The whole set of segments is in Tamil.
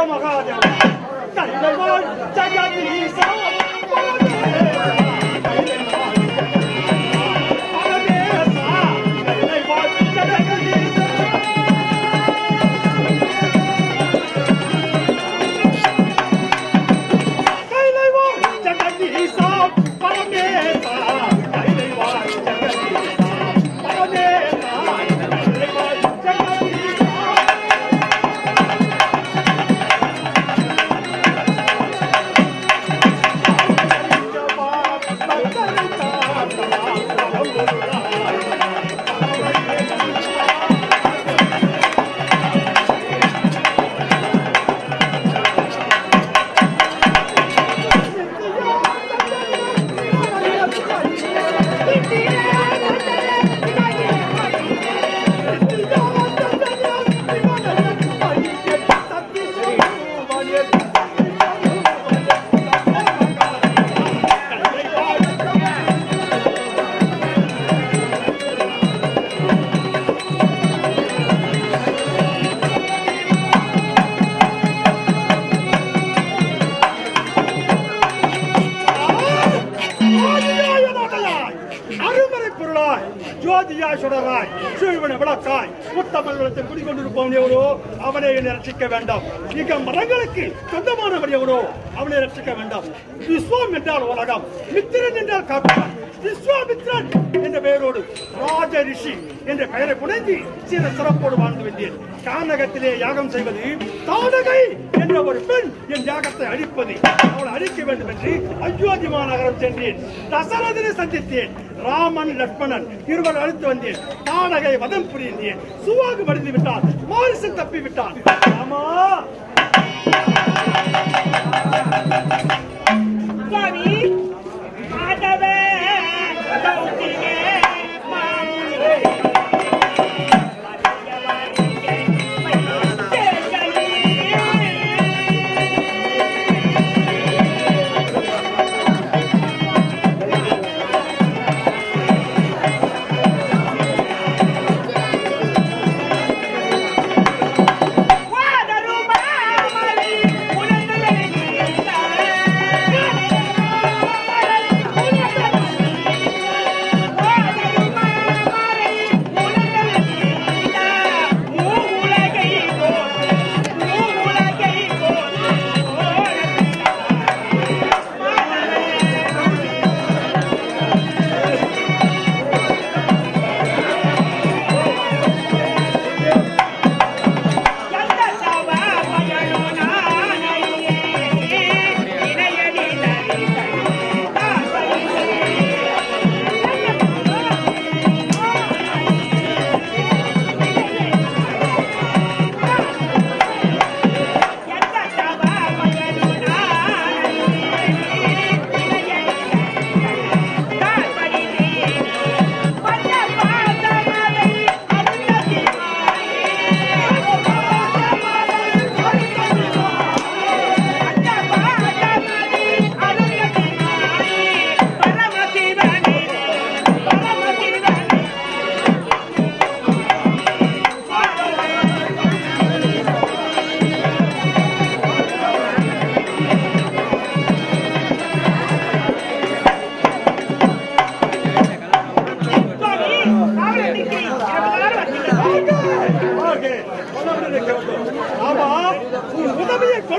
干嘛干嘛？干什么？家家地里。முத்தமிழத்தில் எவரோ அவனை ரட்சிக்க வேண்டாம். இங்க மரங்களுக்கு சொந்தமானவன் எவரோ அவனை ரட்சிக்க வேண்டாம். விஸ்வம் என்றால் உலகம் மித்திரன் என்றால் காப்பான் விஸ்வாமித்ரன் என்ற பெயரோடு ராஜ ரிஷி என்ற பெயரை புனைந்து சில சிறப்போடு வாழ்ந்து வந்தேன். கானகத்திலே யாகம் செய்வது தாடகை என்ற ஒரு பெண் என் யாகத்தை அழிப்பது. அவளை அழிக்க வேண்டும் என்று அயோத்தி நகரம் சென்றேன். தசரதனை சந்தித்தேன். ராமன் லட்சுமணன் இருவர் அழைத்து வந்தேன். தாடகை வதம் புரிந்தேன். சுவாகு மடிந்து விட்டான் மாரிசன் தப்பி விட்டான் ஆமா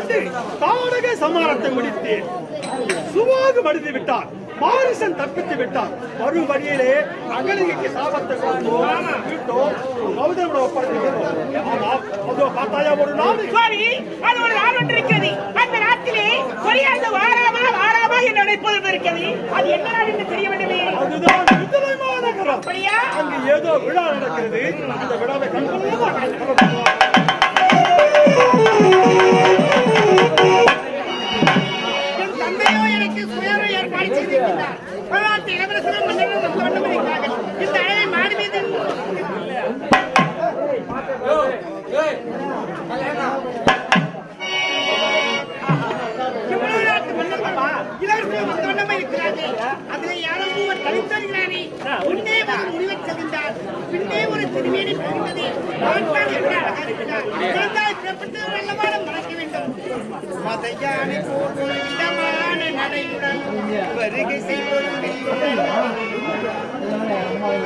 கொண்டு தாடக சமாரத்தை முடித்தேன். சுவாகு மடிந்து விட்டான் மாரிசன் தப்பித்து விட்டான் வரும் வழியிலே அகலிகைக்கு சாபத்தை கொடுத்தோம். விட்டோம். கௌதமோட ஒப்படைக்கிறோம் ஆமா அதோ பார்த்தாயா ஒரு நாடு? சுவாமி அது ஒரு நாள் ஒன்று இருக்கிறது. அந்த நாட்டிலே கொரியாந்து வாராமா வாராமா என்று அழைப்பது இருக்கிறது. அது என்ன நாள் என்று தெரிய வேண்டுமே? அதுதான் விடுதலை மாநகரம். அப்படியா? அங்கு ஏதோ விழா நடக்கிறது. அந்த விழாவை கண்கொள்ளா பல்லாட்டு இளவரசரும் மன்னரும் இந்த அழகை மாடி மீது இளவரசரும் வந்த வண்ணம் இருக்கிறார்கள் அதில் யாரோ மூவர் தனித்தருகிறானே முன்னே ஒரு முடிவைச் செல்கின்றார் பின்னே ஒரு திருமேனி பார்த்தால் என்ன அழகா இருக்கிறார். பிறந்தால் பிறப்பட்டு நல்லவாரம் மறக்க வேண்டும் மதையானை போகும் விதமான நடையுடன் வருகை செய்வது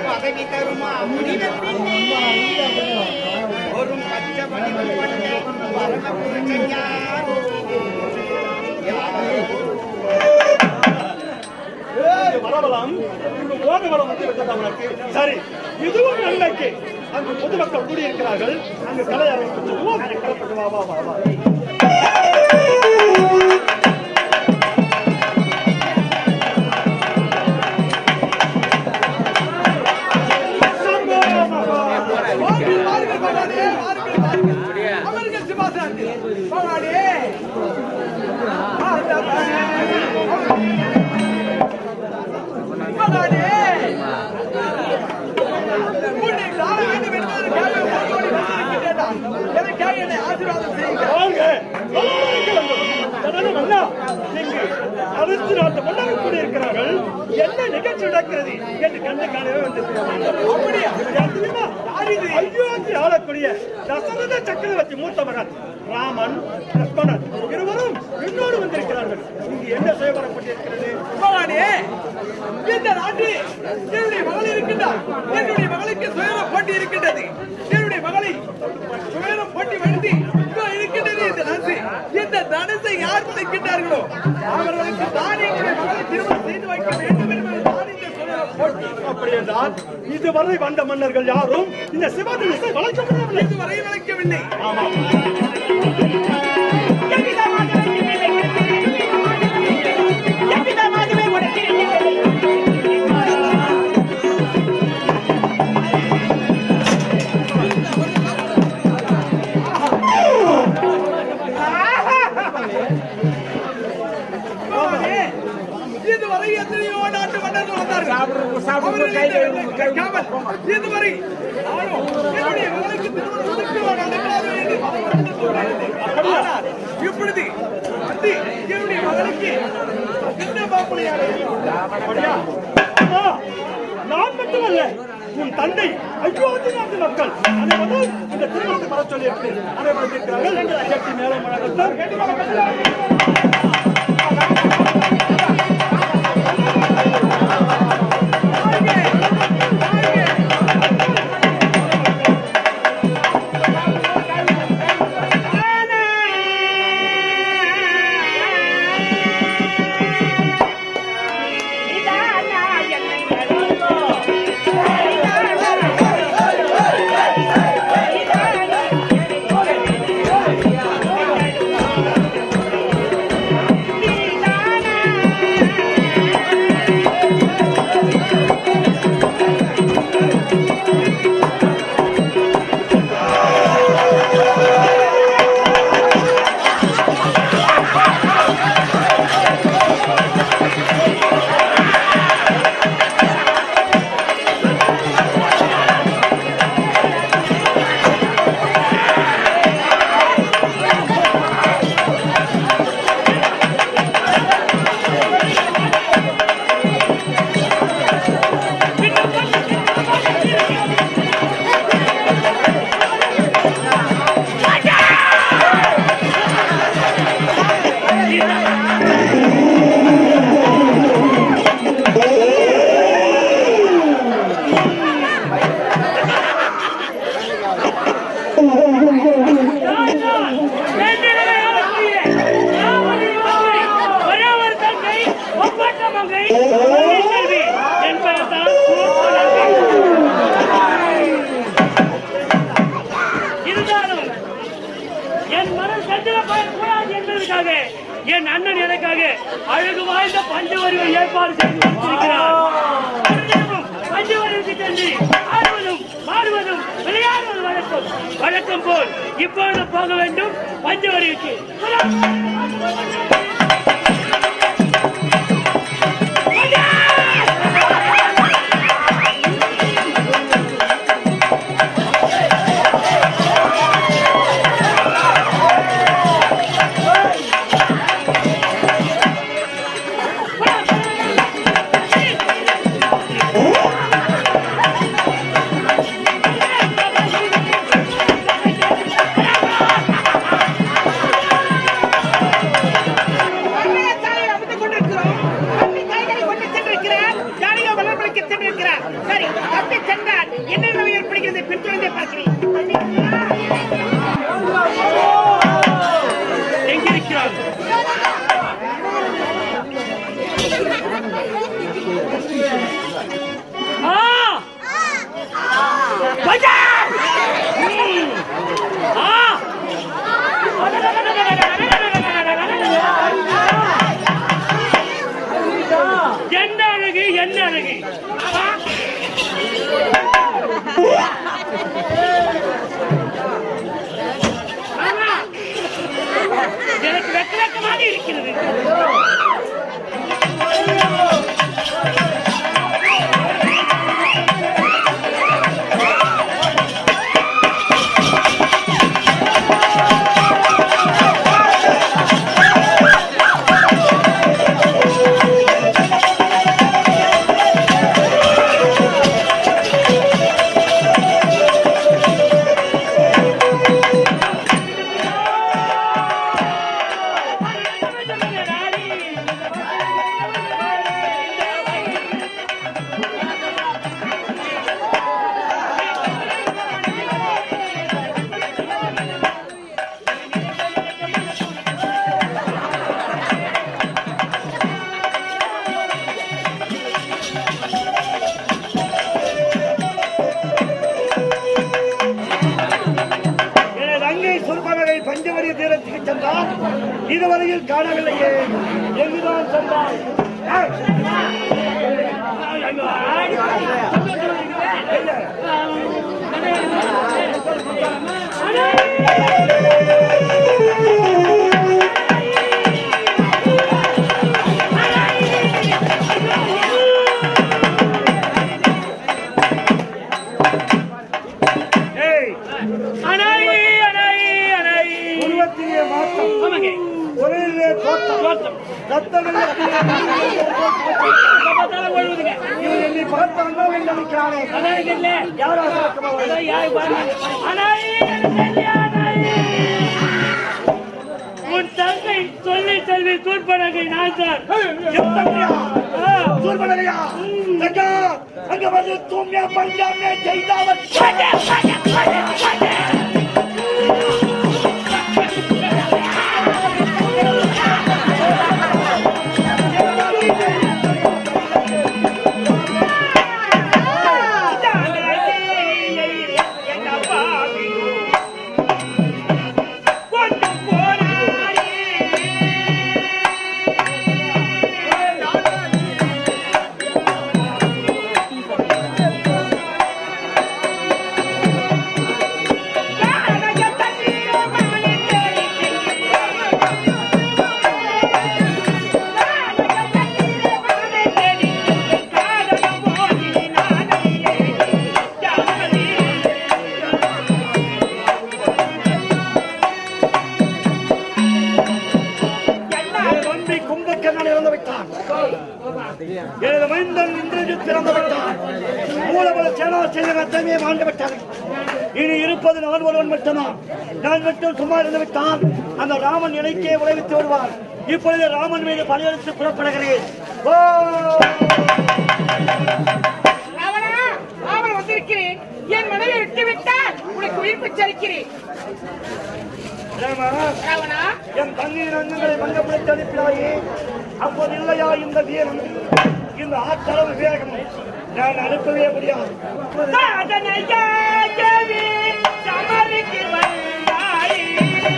பதவி தருமா முடிவன் பின்னே ஒரு வடிவம் கொண்ட பரம வந்து விட்டது அவனுக்கு சரி இதுவும் நல்லக்கு அங்கு பொதுமக்கள் கூடியிருக்கிறார்கள் அங்கு கலையரங்கு செல்வோம். வா வா வா பத்து நாட்டு கூடி கூடியிருக்கிறார்கள் என்ன நிகழ்ச்சி நடக்கிறது? என்று கண்டு காணவே வந்து ஐயோ ஆளக்கூடிய தசரத சக்கரவர்த்தி மூத்த மகன் ராமன் லக்ஷ்மணன் இருவரும் இன்னொரு வந்திருக்கிறார்கள். இங்கு என்ன செய்ய பகவானே இந்த நாட்டில் என்னுடைய மகள் இருக்கின்றார் என்னுடைய மகளுக்கு சுயரம் போட்டி இருக்கின்றது. என்னுடைய மகளை சுயரம் போட்டி வைத்து இதோ இருக்கின்றது இந்த தனுசு இந்த தனுசை யார் படைக்கின்றார்களோ அவர்களுக்கு தான் என்னுடைய மகளை திருமணம் செய்து வைக்க வேண்டும் என்பது அப்படி என்றால் இதுவரை வந்த மன்னர்கள் யாரும் இந்த சிவாஜி வளர்க்க முடியவில்லை. இதுவரை வளைக்கவில்லை. எவ்விதமாகவே இதுவரை என்னுடைய மகளுக்கு திருமணம் நடக்குமா, நடக்காதோ என்று ஆனால் இப்பொழுது வந்து என்னுடைய என்ன மாப்பிள்ளையாக அப்படியா? நான் மட்டுமல்ல உன் தந்தை அயோத்தி நாட்டு மக்கள் அனைவரும் இந்த திருமணத்தை வர சொல்லி அனைவரும் இருக்கிறார்கள் மேலும் மேலே பஞ்சவரிவுக்கு ஆடுவதும் பாடுவதும் விளையாடுவது வழக்கம். வழக்கம் போல் இப்பொழுது போக வேண்டும். பஞ்சவரிவுக்கு இதுவரையில் காணவில்லையே. எங்குதான் சென்றார் ஆனா தொழிலே தோட்டம் தோட்டம் என்னை பார்த்தாங்க நினைக்கிறானே உன் தங்கை சொல்லி செல்வி தூர்பனகை நான் சார் ஆ. அங்க வந்து தூமியா பஞ்சாமே செய்தவன் எனது மைந்தன் இந்திரஜித் இறந்து விட்டான் மூலபல சேனா செய்த ரத்தமே வாழ்ந்து விட்டார்கள் இனி இருப்பது நான் ஒருவன் மட்டும்தான். நான் மட்டும் சும்மா இருந்து விட்டான் அந்த ராமன் இணைக்கே விளைவித்து வருவார். இப்பொழுது ராமன் மீது படையெடுத்து புறப்படுகிறேன். ஓ! ராவணா ராவணன் வந்திருக்கிறேன். என் மனைவி விட்டு விட்டால் உனக்கு உயிர் பிச்சரிக்கிறேன் ராமா, ராவணா. என் தங்கையின் அங்கங்களை பங்கப்படுத்தி அனுப்பினாயே. அப்போது இல்லையா இந்த வீரம்? இந்த ஆற்றலும் விவேகமும். நான் அனுப்பவே முடியாது. சமரிக்கு வந்தாய்.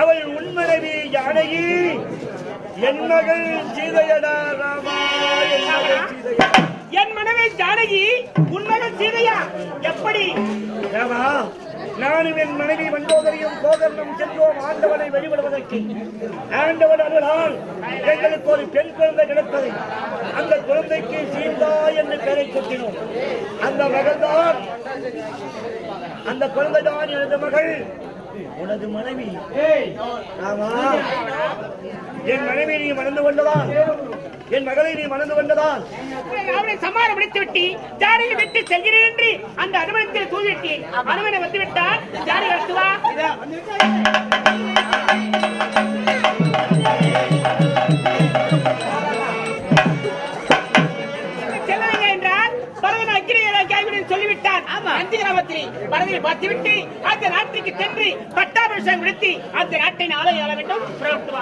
அவள் உன் மனைவி ஜானகி என் மகள் சீதையடா ராமா என் மகள் மனைவி ஜானகி உன்மகள் சீதையா? எப்படி? ராமா நானும் என் மனைவி மண்டோதரியும் சோதரனும் சென்றோம். ஆண்டவனை வழிபடுவதற்கு. ஆண்டவன் அருளால் எங்களுக்கு ஒரு பெண் குழந்தை கிடைத்தது. அந்த குழந்தைக்கு சீதா என்று பெயரை சுட்டினோம். அந்த மகள்தான் அந்த குழந்தைதான் எனது மகள். உனது மனைவி. என் மனைவி நீ மணந்து கொண்டதான் என் மகளை நீ மணந்து கொண்டதான் அவனை சமாரம் முடித்து விட்டு ஜாடையை விட்டு செல்கிறேன் என்று அந்த அனுமனத்தில் தூவிட்டேன் அனுமனை வந்து விட்டார் ஜாடை வத்துவா சொல்லிவிட்டான் அஞ்சு கிராமத்தில் பரதனை பார்த்துவிட்டு அந்த நாட்டிற்கு சென்று பட்டாபிஷேகம் விடுத்தி அந்த நாட்டை நாளை ஆள வேண்டும். புறப்பட்டு